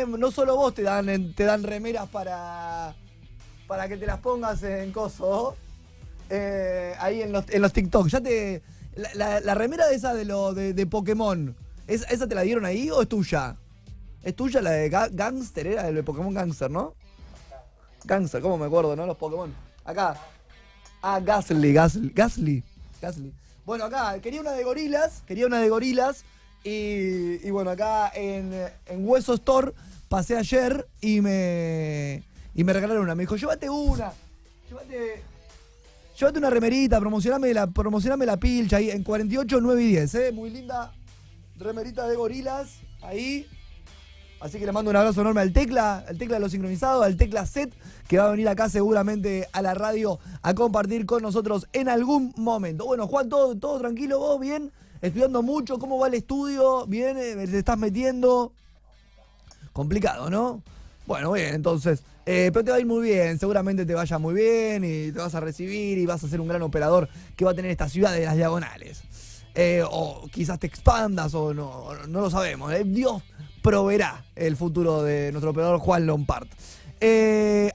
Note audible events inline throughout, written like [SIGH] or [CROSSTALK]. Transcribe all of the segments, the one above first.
eh, no solo vos te dan, te dan remeras para, para que te las pongas en coso. eh, ahí en los, en los TikTok. Ya te. La, la- remera de esa de lo de, de Pokémon. ¿esa, ¿Esa te la dieron ahí o es tuya? ¿Es tuya la de Ga- Gangster? Era el de Pokémon Gangster, ¿no? Gangster, ¿cómo me acuerdo, no? Los Pokémon. Acá. Ah, Gasly, Gasly, Gasly. Gasly. Bueno, acá, quería una de gorilas, quería una de gorilas. Y, y bueno, acá en, en Hueso Store pasé ayer y me, y me regalaron una. Me dijo, llévate una, llévate, llévate una remerita, promocioname la, promocioname la pilcha ahí en 48, 9 y 10, ¿eh? Muy linda remerita de gorilas, ahí. Así que le mando un abrazo enorme al Tecla, al Tecla de los sincronizados, al Tecla Set, que va a venir acá seguramente a la radio a compartir con nosotros en algún momento. Bueno, Juan, todo, todo tranquilo, vos, bien, estudiando mucho, ¿cómo va el estudio? ¿Bien? Eh, ¿Te estás metiendo? Complicado, ¿no? Bueno, bien, entonces. eh, pero te va a ir muy bien, seguramente te vaya muy bien y te vas a recibir y vas a ser un gran operador que va a tener esta ciudad de las diagonales. Eh, o quizás te expandas o no, no lo sabemos. eh. Dios proveerá el futuro de nuestro operador Juan Lompart.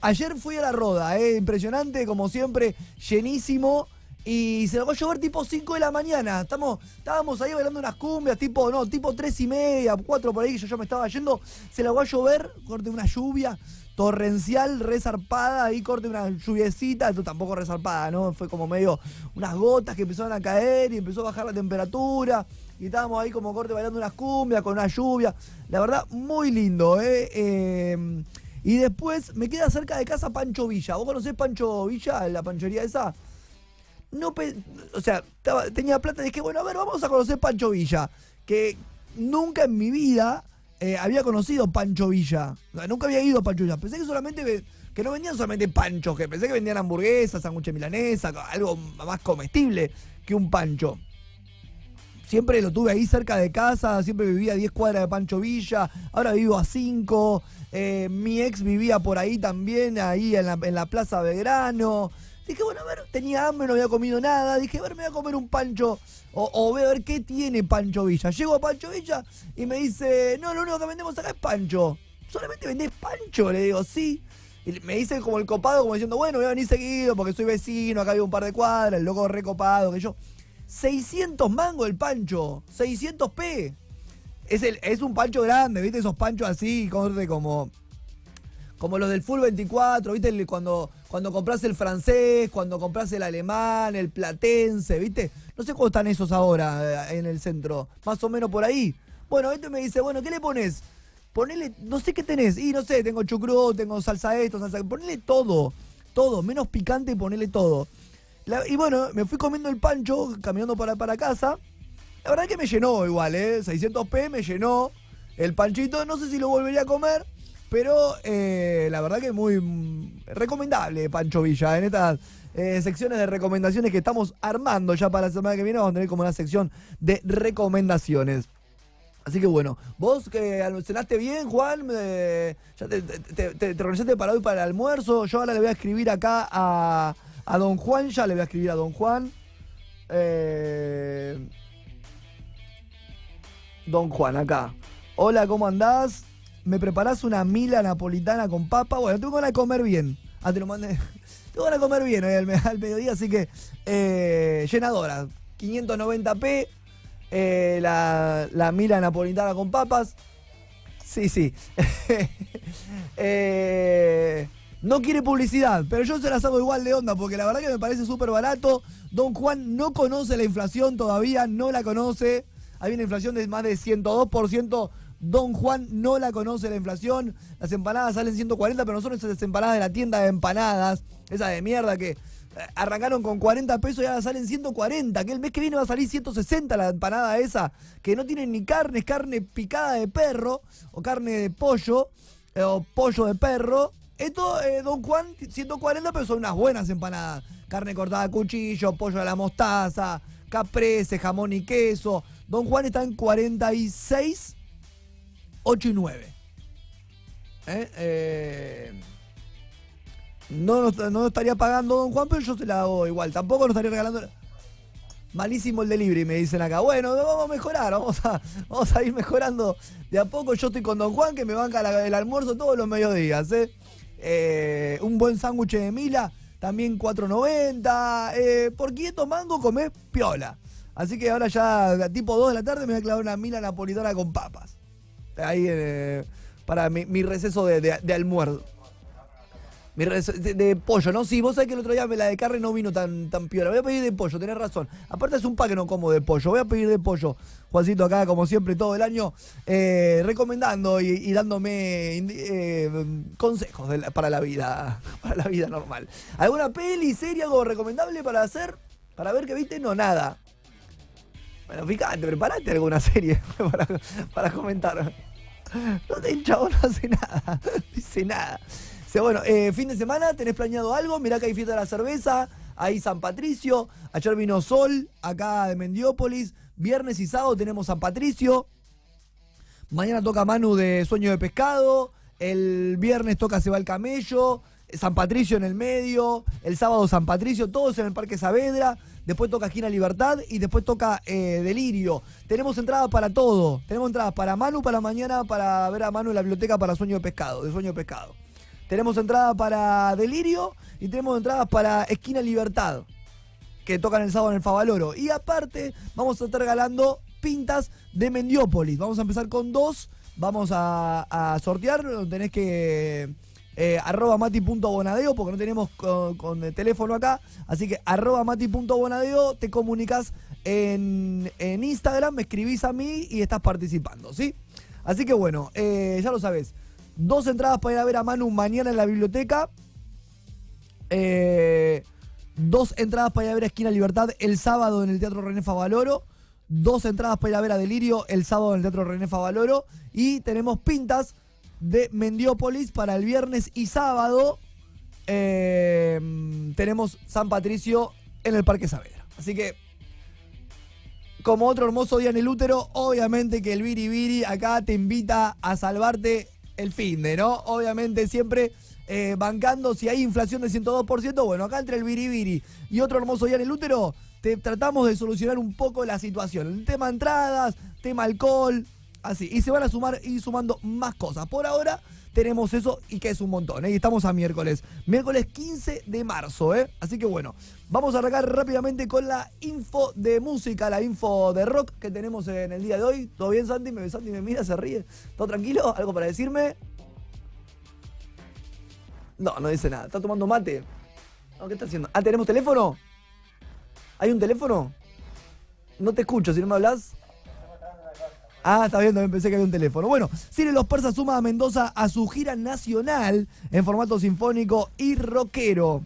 Ayer fui a la roda, impresionante, como siempre, llenísimo. Y se nos va a llover tipo 5 de la mañana. Estamos, estábamos ahí bailando unas cumbias, tipo, no, tipo 3 y media, 4 por ahí, yo ya me estaba yendo. Se la va a llover, corte una lluvia torrencial, resarpada, ahí corte una lluviecita, esto tampoco resarpada, ¿no? Fue como medio unas gotas que empezaron a caer y empezó a bajar la temperatura. Y estábamos ahí como corte bailando unas cumbias con una lluvia. La verdad, muy lindo, ¿eh? Eh, y después me queda cerca de casa Pancho Villa. ¿Vos conocés Pancho Villa, la panchería esa? No o sea, estaba- tenía plata y dije, bueno, a ver, vamos a conocer Pancho Villa, que nunca en mi vida eh, había conocido Pancho Villa, nunca había ido a Pancho Villa, pensé que solamente, que no vendían solamente panchos, que pensé que vendían hamburguesas, sándwiches milanesa, algo más comestible que un pancho. Siempre lo tuve ahí cerca de casa, siempre vivía a 10 cuadras de Pancho Villa, ahora vivo a 5. eh, mi ex vivía por ahí también, ahí en la, en la Plaza Belgrano. Dije, bueno, a ver, tenía hambre, no había comido nada. Dije, a ver, me voy a comer un pancho. O, o voy a ver qué tiene Pancho Villa. Llego a Pancho Villa y me dice, no, lo único que vendemos acá es pancho. ¿Solamente vendés pancho? Le digo, sí. Y me dice como el copado, como diciendo, bueno, voy a venir seguido porque soy vecino, acá hay un par de cuadras, el loco recopado, que yo. 600 mangos el pancho, 600 p. Es, el, es un pancho grande, ¿viste? Esos panchos así, como como los del Full 24, ¿viste? Cuando, cuando compras el francés, cuando compras el alemán, el platense, ¿viste? No sé cómo están esos ahora eh, en el centro. Más o menos por ahí. Bueno, este me dice, bueno, ¿qué le pones? Ponele, no sé qué tenés. Y no sé, tengo chucrut, tengo salsa esto, salsa... Ponele todo, todo, menos picante y ponele todo. Y bueno, me fui comiendo el pancho, caminando para, para casa. La verdad que me llenó igual, ¿eh? 600p me llenó el panchito. No sé si lo volvería a comer, pero eh, la verdad que muy mm, recomendable Pancho Villa. En estas eh, secciones de recomendaciones que estamos armando ya para la semana que viene, vamos a tener como una sección de recomendaciones. Así que bueno, vos que cenaste bien, Juan, eh, ya te, te, te- te- te organizaste para hoy para el almuerzo. Yo ahora le voy a escribir acá a, a don Juan, ya le voy a escribir a don Juan. Don Juan, acá. Hola, ¿cómo andás? ¿Me preparás una mila napolitana con papa? Bueno, tengo ganas de comer bien. Ah, te lo mandé. [LAUGHS] Tengo ganas de comer bien hoy al, me- al mediodía, así que eh, llenadora. 590p, eh, la, la mila napolitana con papas. Sí, sí. [LAUGHS] Eh, no quiere publicidad, pero yo se las hago igual de onda porque la verdad que me parece súper barato. Don Juan no conoce la inflación todavía, no la conoce. Hay una inflación de más de 102%. Don Juan no la conoce la inflación. Las empanadas salen 140, pero no son esas empanadas de la tienda de empanadas. Esa de mierda que eh, arrancaron con 40 pesos y ahora salen 140. Que el mes que viene va a salir 160 la empanada esa. Que no tiene ni carne, es carne picada de perro o carne de pollo eh, o pollo de perro. Esto, eh, Don Juan, 140, pero son unas buenas empanadas. Carne cortada a cuchillo, pollo a la mostaza, caprese, jamón y queso. Don Juan está en 46, 8 y 9. ¿Eh? Eh, no, no estaría pagando Don Juan, pero yo se la hago igual. Tampoco nos estaría regalando. malísimo el delivery, me dicen acá. Bueno, vamos a mejorar, vamos a, vamos a ir mejorando de a poco. Yo estoy con Don Juan, que me banca el almuerzo todos los mediodías. ¿eh? Un buen sándwich de Mila, también 4.90. Eh, por quieto mango comés piola. Así que ahora ya, tipo 2 de la tarde, me voy a clavar una Mila napolitana con papas. Ahí para mi, receso de almuerzo de, pollo, ¿no? Sí, vos sabés que el otro día la de carne no vino tan, tan piola. Voy a pedir de pollo, tenés razón. Aparte es un pa que no como de pollo. Voy a pedir de pollo. Juancito acá, como siempre, todo el año, eh, recomendando y, dándome eh, consejos para la vida, [LAUGHS] para la vida normal. ¿Alguna peli, serie, algo recomendable para hacer? Para ver qué viste, no, nada. Bueno, fíjate, preparate alguna serie [LAUGHS] para, para comentar. No te chavo, no hace nada. [LAUGHS] Dice nada bueno, eh, fin de semana, ¿tenés planeado algo? Mirá que hay fiesta de la cerveza, ahí San Patricio, ayer vino Sol, acá de Mendiópolis, viernes y sábado tenemos San Patricio, mañana toca Manu de Sueño de Pescado, el viernes toca Se va el Camello, San Patricio en el medio, el sábado San Patricio, todos en el Parque Saavedra, después toca Esquina Libertad y después toca eh, Delirio. Tenemos entradas para todo, tenemos entradas para Manu para mañana, para ver a Manu en la biblioteca para Sueño de Pescado, de Sueño de Pescado. Tenemos entrada para Delirio y tenemos entradas para Esquina Libertad, que tocan el sábado en el Favaloro. Y aparte, vamos a estar regalando pintas de Mendiópolis. Vamos a empezar con dos. Vamos a, sortear. Tenés que. Eh, arroba mati.bonadeo, porque no tenemos con, el teléfono acá. Así que arroba mati.bonadeo, te comunicas en, Instagram, me escribís a mí y estás participando, ¿sí? Así que bueno, eh, ya lo sabes. Dos entradas para ir a ver a Manu mañana en la biblioteca. Eh, dos entradas para ir a ver a Esquina Libertad el sábado en el Teatro René Favaloro. Dos entradas para ir a ver a Delirio el sábado en el Teatro René Favaloro. Y tenemos pintas de Mendiópolis para el viernes y sábado. Eh, tenemos San Patricio en el Parque Saavedra. Así que, como otro hermoso día en el útero, obviamente que el Viri acá te invita a salvarte el fin de, ¿no? Obviamente siempre eh, bancando, si hay inflación de 102%, bueno, acá entre el biribiri y otro hermoso día en el útero, te, tratamos de solucionar un poco la situación. El tema entradas, tema alcohol, así. Y se van a sumar y sumando más cosas. Por ahora tenemos eso y que es un montón. ¿eh? Y estamos a miércoles. Miércoles 15 de marzo, ¿eh? Así que bueno, vamos a arrancar rápidamente con la info de música, la info de rock que tenemos en el día de hoy. ¿Todo bien, Santi? Me, Santi me mira, se ríe. ¿Todo tranquilo? ¿Algo para decirme? No, no dice nada. ¿Está tomando mate? ¿qué está haciendo? Ah, ¿tenemos teléfono? ¿Hay un teléfono? No te escucho, si no me hablas. Ah, está viendo, pensé que había un teléfono. Bueno, Cine Los Persas suma a Mendoza a su gira nacional en formato sinfónico y rockero.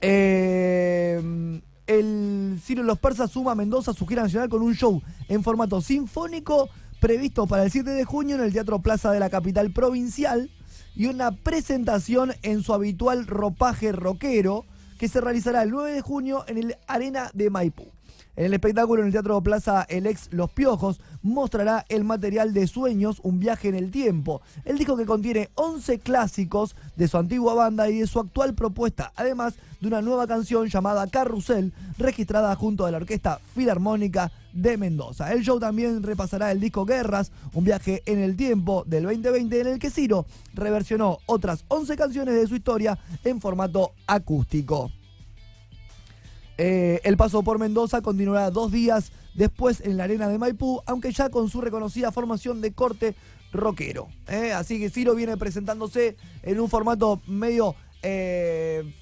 Eh, el Cine Los Persas suma a Mendoza a su gira nacional con un show en formato sinfónico previsto para el 7 de junio en el Teatro Plaza de la capital provincial y una presentación en su habitual ropaje rockero que se realizará el 9 de junio en el Arena de Maipú. En el espectáculo en el Teatro Plaza El Ex Los Piojos mostrará el material de Sueños, un viaje en el tiempo. El disco que contiene 11 clásicos de su antigua banda y de su actual propuesta, además de una nueva canción llamada Carrusel, registrada junto a la Orquesta Filarmónica de Mendoza. El show también repasará el disco Guerras, un viaje en el tiempo del 2020 en el que Ciro reversionó otras 11 canciones de su historia en formato acústico. Eh, el paso por Mendoza continuará dos días después en la arena de Maipú, aunque ya con su reconocida formación de corte rockero. ¿eh? Así que Ciro viene presentándose en un formato medio eh,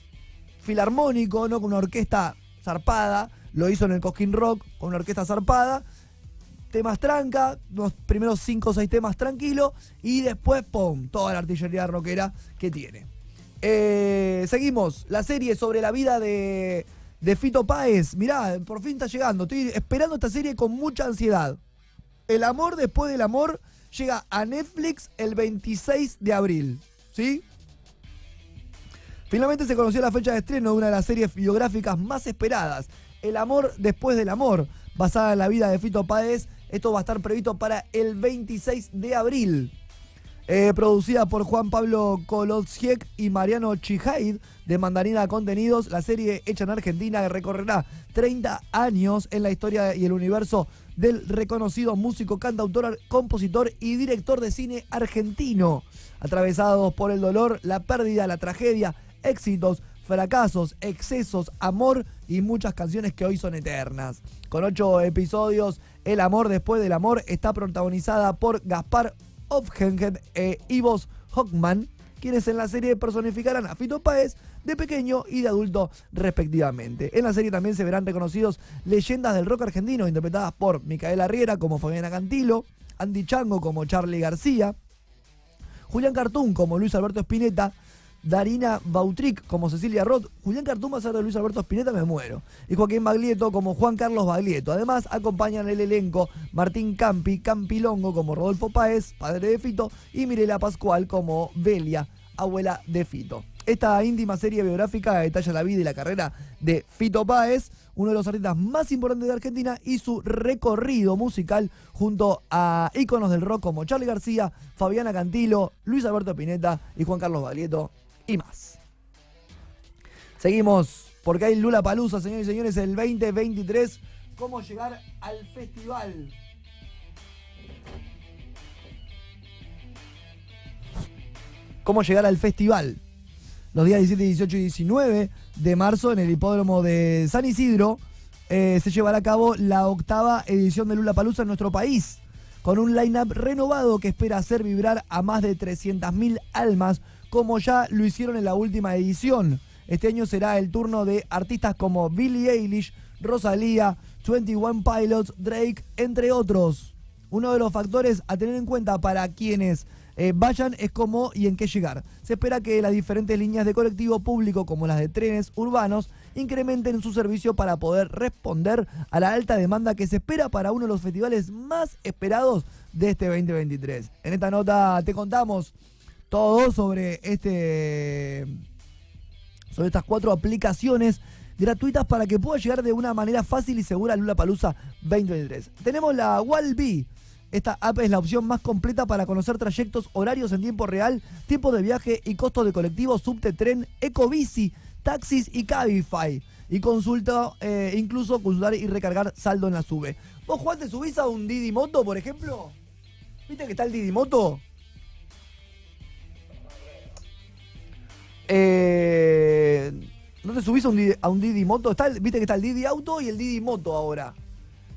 filarmónico, ¿no? Con una orquesta zarpada. Lo hizo en el Cosquín Rock con una orquesta zarpada. Temas tranca, los primeros cinco o seis temas tranquilos. Y después, ¡pum! Toda la artillería rockera que tiene. seguimos. La serie sobre la vida de de Fito Páez. Mirá, por fin está llegando. Estoy esperando esta serie con mucha ansiedad. El amor después del amor llega a Netflix el 26 de abril. ¿Sí? Finalmente se conoció la fecha de estreno de una de las series biográficas más esperadas, El amor después del amor, basada en la vida de Fito Páez. Esto va a estar previsto para el 26 de abril. Eh, producida por Juan Pablo Kolodziek y Mariano Chijaid de Mandarina Contenidos, la serie hecha en Argentina recorrerá 30 años en la historia y el universo del reconocido músico, cantautor, compositor y director de cine argentino. Atravesados por el dolor, la pérdida, la tragedia, éxitos, fracasos, excesos, amor y muchas canciones que hoy son eternas. Con ocho episodios, El amor después del amor está protagonizada por Gaspar Ofgengen e Ivos Hockman, quienes en la serie personificarán a Fito Páez de pequeño y de adulto respectivamente. En la serie también se verán reconocidos leyendas del rock argentino interpretadas por Micaela Riera como Fabiana Cantilo, Andy Chango como Charlie García, Julián Cartún como Luis Alberto Spinetta, Darina Bautric como Cecilia Roth, Julián Cartún va a ser de Luis Alberto Spinetta, me muero. Y Joaquín Baglietto como Juan Carlos Baglietto. Además, acompañan el elenco Martín Campi, Campilongo como Rodolfo Páez, padre de Fito, y Mirela Pascual como Belia, abuela de Fito. Esta íntima serie biográfica detalla la vida y la carrera de Fito Páez, uno de los artistas más importantes de Argentina, y su recorrido musical junto a íconos del rock como Charlie García, Fabiana Cantilo, Luis Alberto Spinetta y Juan Carlos Baglietto y más. Seguimos porque hay Lula Palusa, señores y señores, el 2023. ¿Cómo llegar al festival? ¿Cómo llegar al festival? Los días 17, 18 y 19 de marzo en el hipódromo de San Isidro eh, se llevará a cabo la octava edición de Lula Palusa en nuestro país, con un line-up renovado que espera hacer vibrar a más de 300.000 almas como ya lo hicieron en la última edición. Este año será el turno de artistas como Billie Eilish, Rosalía, 21 Pilots, Drake, entre otros. Uno de los factores a tener en cuenta para quienes eh, vayan es cómo y en qué llegar. Se espera que las diferentes líneas de colectivo público, como las de trenes urbanos, incrementen su servicio para poder responder a la alta demanda que se espera para uno de los festivales más esperados de este 2023. En esta nota te contamos todo sobre este sobre estas cuatro aplicaciones gratuitas para que pueda llegar de una manera fácil y segura a Lula Palusa 2023. Tenemos la Walby. Esta app es la opción más completa para conocer trayectos, horarios en tiempo real, tiempo de viaje y costos de colectivo, subte, tren, ecobici, taxis y Cabify. Y consulta, eh, incluso consultar y recargar saldo en la sube. ¿Vos, Juan, te subís a un Didi Moto, por ejemplo? ¿Viste que está el Didi Moto? Eh, ¿No te subís a un, Didi, Moto? Viste que está el Didi Auto y el Didi Moto ahora.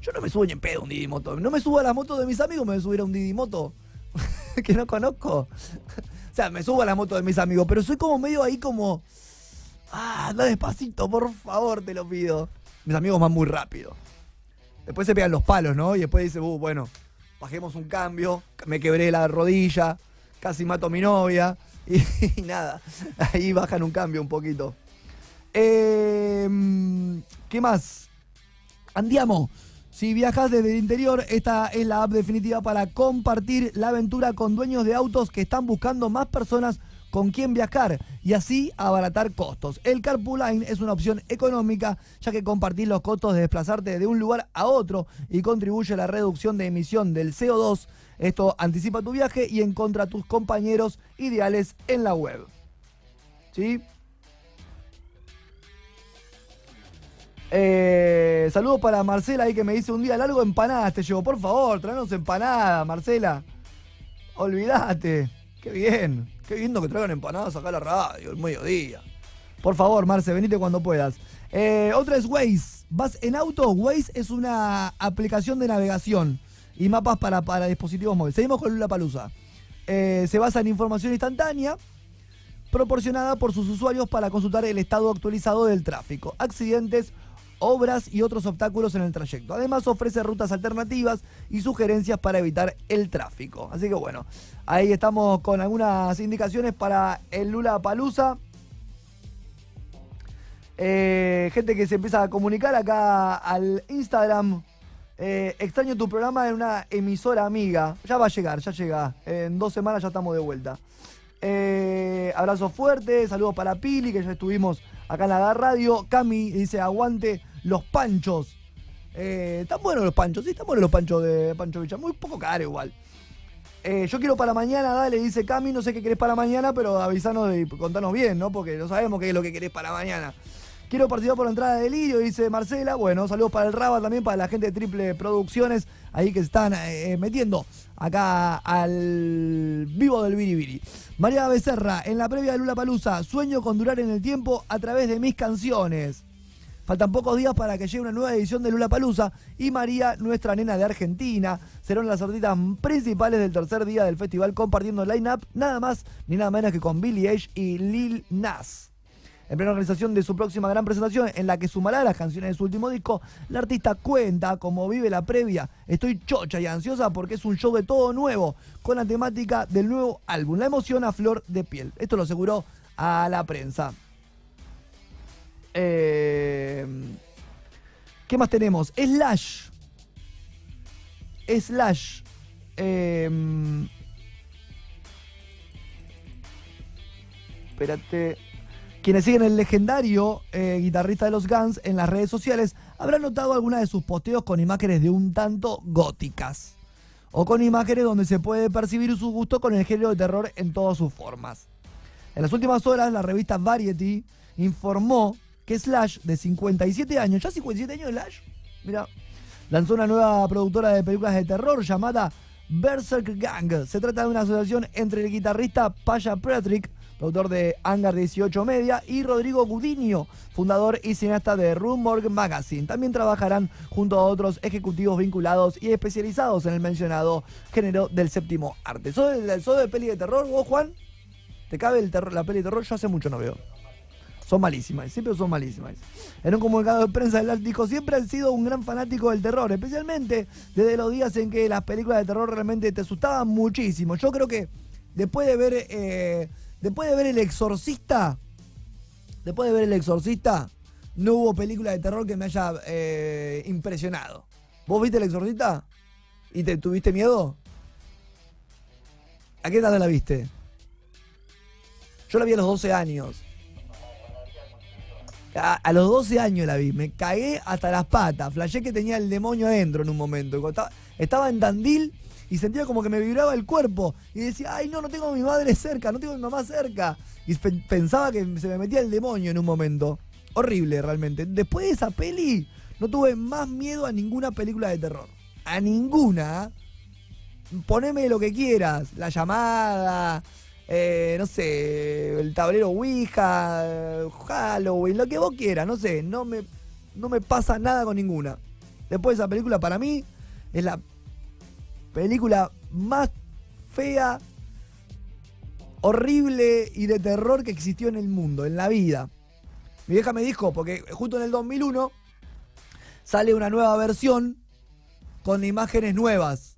Yo no me subo ni en pedo a un Didi Moto. No me subo a la moto de mis amigos, me voy a subir a un Didi Moto. [LAUGHS] que no conozco. o sea, me subo a la moto de mis amigos, pero soy como medio ahí como... Ah, anda despacito, por favor, te lo pido. Mis amigos van muy rápido. Después se pegan los palos, ¿no? Y después dice, uh, bueno, bajemos un cambio, me quebré la rodilla, casi mato a mi novia. [LAUGHS] Y, nada, ahí bajan un cambio un poquito. Em, ¿Qué más? Andiamo. Si viajas desde el interior, esta es la app definitiva para compartir la aventura con dueños de autos que están buscando más personas con quien viajar y así abaratar costos. El Carpooline es una opción económica ya que compartir los costos de desplazarte de un lugar a otro y contribuye a la reducción de emisión del CO2 esto anticipa tu viaje y encuentra tus compañeros ideales en la web. ¿Sí? Eh, saludos para Marcela ahí que me dice un día largo empanadas te llevo. Por favor, tráenos empanadas, Marcela. Olvídate. Qué bien. Qué lindo que traigan empanadas acá a la radio, el mediodía. Por favor, Marce, venite cuando puedas. Eh, otra es Waze. ¿Vas en auto? Waze es una aplicación de navegación y mapas para, para dispositivos móviles. Seguimos con Lula Palusa. Eh, se basa en información instantánea proporcionada por sus usuarios para consultar el estado actualizado del tráfico, accidentes, obras y otros obstáculos en el trayecto. Además ofrece rutas alternativas y sugerencias para evitar el tráfico. Así que bueno, ahí estamos con algunas indicaciones para el Lula Palusa. Eh, gente que se empieza a comunicar acá al Instagram eh, extraño tu programa en una emisora amiga. Ya va a llegar, ya llega. En dos semanas ya estamos de vuelta. Eh, abrazo fuerte, saludos para Pili, que ya estuvimos acá en la radio. Cami dice, aguante los panchos. Eh, están buenos los panchos, sí, están buenos los panchos de Pancho Villa. Muy poco caro igual. Eh, yo quiero para mañana, dale, dice Cami, no sé qué querés para mañana, pero avisanos y contanos bien, ¿no? Porque no sabemos qué es lo que querés para mañana. Quiero participar por la entrada de Delirio, dice Marcela. Bueno, saludos para el Raba también, para la gente de Triple Producciones, ahí que se están eh, metiendo acá al vivo del Biribiri. María Becerra, en la previa de Lula Palusa, sueño con durar en el tiempo a través de mis canciones. Faltan pocos días para que llegue una nueva edición de Lula Palusa y María, nuestra nena de Argentina, serán las artistas principales del tercer día del festival compartiendo line-up nada más ni nada menos que con Billie Eilish y Lil Nas. En plena organización de su próxima gran presentación, en la que sumará las canciones de su último disco, la artista cuenta cómo vive la previa. Estoy chocha y ansiosa porque es un show de todo nuevo, con la temática del nuevo álbum. La emoción a flor de piel. Esto lo aseguró a la prensa. Eh, ¿Qué más tenemos? Slash. Slash. Eh, espérate. Quienes siguen el legendario eh, guitarrista de los Guns en las redes sociales habrán notado algunas de sus posteos con imágenes de un tanto góticas. O con imágenes donde se puede percibir su gusto con el género de terror en todas sus formas. En las últimas horas, la revista Variety informó que Slash, de 57 años, ¿ya 57 años Slash? Mira, lanzó una nueva productora de películas de terror llamada Berserk Gang. Se trata de una asociación entre el guitarrista Pasha Patrick autor de Hangar 18 Media, y Rodrigo Gudinio, fundador y cineasta de Rumorg Magazine. También trabajarán junto a otros ejecutivos vinculados y especializados en el mencionado género del séptimo arte. ¿Sos de, de peli de terror vos, Juan? ¿Te cabe el la peli de terror? Yo hace mucho no veo. Son malísimas, siempre son malísimas. En un comunicado de prensa, el dijo, siempre han sido un gran fanático del terror, especialmente desde los días en que las películas de terror realmente te asustaban muchísimo. Yo creo que después de ver eh, Después de ver El Exorcista, después de ver El Exorcista, no hubo película de terror que me haya eh, impresionado. ¿Vos viste El Exorcista? ¿Y te tuviste miedo? ¿A qué edad la viste? Yo la vi a los 12 años. A, los 12 años la vi. Me cagué hasta las patas. Flashé que tenía el demonio adentro en un momento. Estaba, estaba en Tandil y sentía como que me vibraba el cuerpo. Y decía, ay, no, no tengo a mi madre cerca, no tengo a mi mamá cerca. Y pensaba que se me metía el demonio en un momento. Horrible, realmente. Después de esa peli, no tuve más miedo a ninguna película de terror. A ninguna. Poneme lo que quieras. La llamada. Eh, no sé, el tablero Ouija, Halloween, lo que vos quieras, no sé, no me, no me pasa nada con ninguna. Después de esa película, para mí, es la película más fea, horrible y de terror que existió en el mundo, en la vida. Mi vieja me dijo, porque justo en el 2001 sale una nueva versión con imágenes nuevas.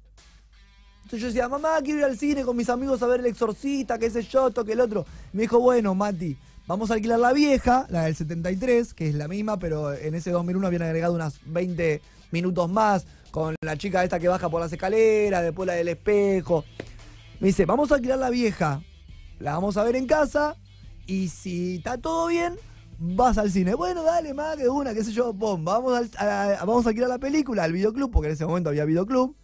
Yo decía, mamá, quiero ir al cine con mis amigos a ver El Exorcista, que ese yo, que el otro. me dijo, bueno, Mati, vamos a alquilar la vieja, la del 73, que es la misma, pero en ese 2001 habían agregado unas 20 minutos más, con la chica esta que baja por las escaleras, después la del espejo. Me dice, vamos a alquilar la vieja, la vamos a ver en casa y si está todo bien, vas al cine. Bueno, dale, más que una, qué sé yo, vamos, vamos a alquilar la película al videoclub, porque en ese momento había videoclub.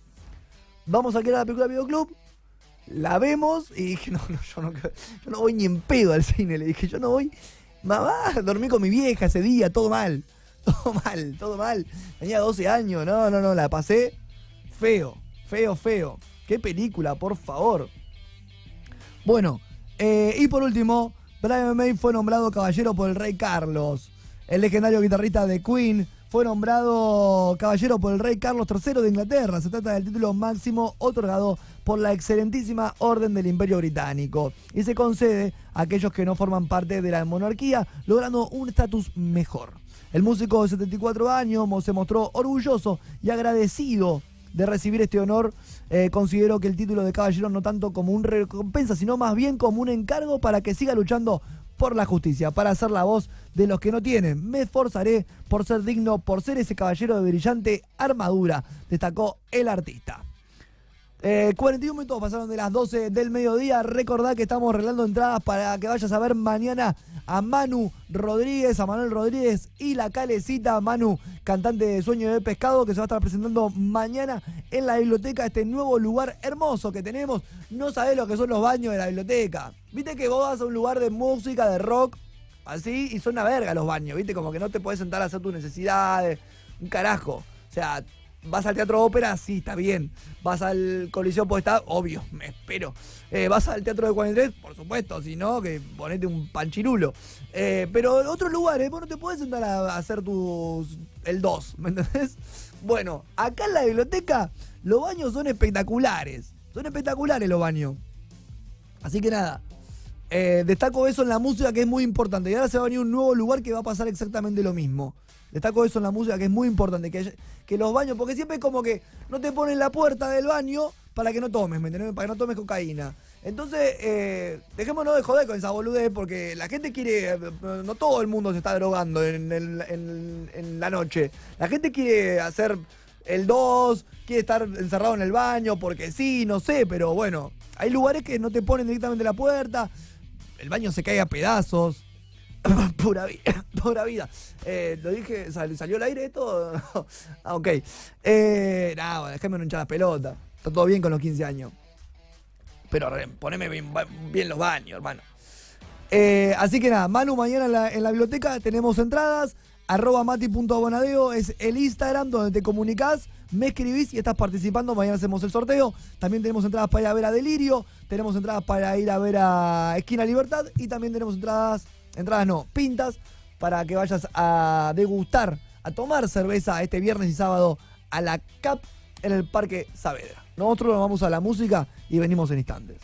Vamos a alquilar la película al videoclub, la vemos y dije, [LAUGHS] no, no, yo no, yo no voy ni en pedo al cine. Le dije, yo no voy. Mamá, dormí con mi vieja ese día, todo mal. [LAUGHS] Todo mal, todo mal. Tenía 12 años, no, no, no, la pasé feo, feo, feo. Qué película, por favor. Bueno, eh, y por último, Brian May fue nombrado caballero por el rey Carlos. El legendario guitarrista de Queen fue nombrado caballero por el rey Carlos III de Inglaterra. Se trata del título máximo otorgado por la excelentísima Orden del Imperio Británico y se concede a aquellos que no forman parte de la monarquía, logrando un estatus mejor. El músico de 74 años se mostró orgulloso y agradecido de recibir este honor. Eh, considero que el título de caballero no tanto como un recompensa, sino más bien como un encargo para que siga luchando por la justicia, para ser la voz de los que no tienen. Me esforzaré por ser digno, por ser ese caballero de brillante armadura, destacó el artista. Eh, 41 minutos pasaron de las 12 del mediodía. Recordad que estamos arreglando entradas para que vayas a ver mañana a Manu Rodríguez, a Manuel Rodríguez y la Calecita. Manu, cantante de Sueño de Pescado, que se va a estar presentando mañana en la biblioteca, este nuevo lugar hermoso que tenemos. No sabés lo que son los baños de la biblioteca. Viste que vos vas a un lugar de música, de rock, así, y son una verga los baños, viste, como que no te puedes sentar a hacer tus necesidades. Un carajo. O sea, Vas al teatro ópera, sí, está bien. Vas al Coliseo está obvio, [LAUGHS] me espero. Eh, vas al teatro de 43, por supuesto, si no, que ponete un panchirulo. Eh, pero otros lugares, vos no te puedes sentar a hacer tus. el 2, ¿me entendés? [LAUGHS] Bueno, acá en la biblioteca, los baños son espectaculares. Son espectaculares los baños. Así que nada, eh, destaco eso en la música que es muy importante. Y ahora se va a venir un nuevo lugar que va a pasar exactamente lo mismo. Destaco eso en la música que es muy importante, que, que los baños, porque siempre es como que no te ponen la puerta del baño para que no tomes, ¿me entiendes? Para que no tomes cocaína. Entonces, eh, dejémonos de joder con esa boludez, porque la gente quiere, no todo el mundo se está drogando en, la noche. La gente quiere hacer el 2, quiere estar encerrado en el baño, porque sí, no sé, pero bueno, hay lugares que no te ponen directamente la puerta, el baño se cae a pedazos. [COUGHS] pura vida, [COUGHS] pura vida. Eh, lo dije, ¿salió el aire esto? [LAUGHS] ah, ok. Eh, nada, déjame hinchar la pelota. Está todo bien con los 15 años. Pero poneme bien, los baños, hermano. Eh, así que nada, Manu, mañana en la biblioteca tenemos entradas. Arroba mati.bonadeo es el Instagram donde te comunicas, me escribís y estás participando. Mañana hacemos el sorteo. También tenemos entradas para ir a ver a Delirio. Tenemos entradas para ir a ver a Esquina Libertad. Y también tenemos entradas entradas no, pintas, para que vayas a degustar, a tomar cerveza este viernes y sábado a la CAP en el Parque Saavedra. Nosotros nos vamos a la música y venimos en instantes.